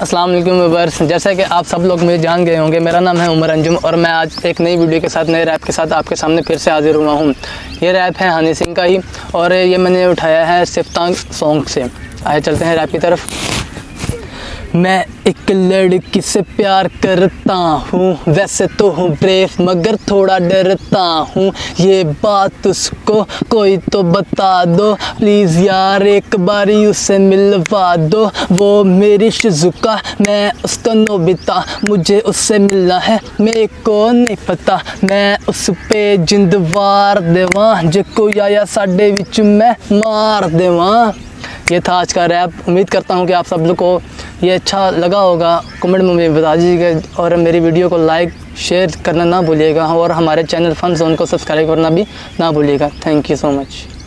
السلام علیکم ویورس جیسا کہ آپ سب لوگ مجھے جان گئے ہوں گے، میرا نام ہے عمر انجم اور میں آج ایک نئی ویڈیو کے ساتھ، نئے ریپ کے ساتھ آپ کے سامنے پھر سے حاضر ہوا ہوں۔ یہ ریپ ہے ہانی سنگھ کا ہی اور یہ میں نے اٹھایا ہے سفتانگ سونگ سے۔ آئے چلتے ہیں ریپ کی طرف۔ میں ایک لڑکی سے پیار کرتا ہوں۔ ویسے تو ہوں بریف مگر تھوڑا ڈرتا ہوں۔ یہ بات اس کو کوئی تو بتا دو۔ پلیز یار، ایک باری اسے ملوا دو۔ وہ میری شزکا میں اس کا نوبتا مجھے اس سے ملنا ہے، میرے کو نہیں پتا۔ میں اس پہ جندوار دیواں۔ جے کوئی آیا ساڈے وچ، میں مار دیواں۔ یہ تھا آج کا ریپ۔ امید کرتا ہوں کہ آپ سب لوگ کو یہ اچھا لگا ہوگا۔ کمنٹ میں مجھے بتا دیجیے گا اور میری ویڈیو کو لائک، شیئر کرنا نہ بھولیے گا اور ہمارے چینل فن زون کو سبسکرائب کرنا بھی نہ بھولیے گا۔ Thank you so much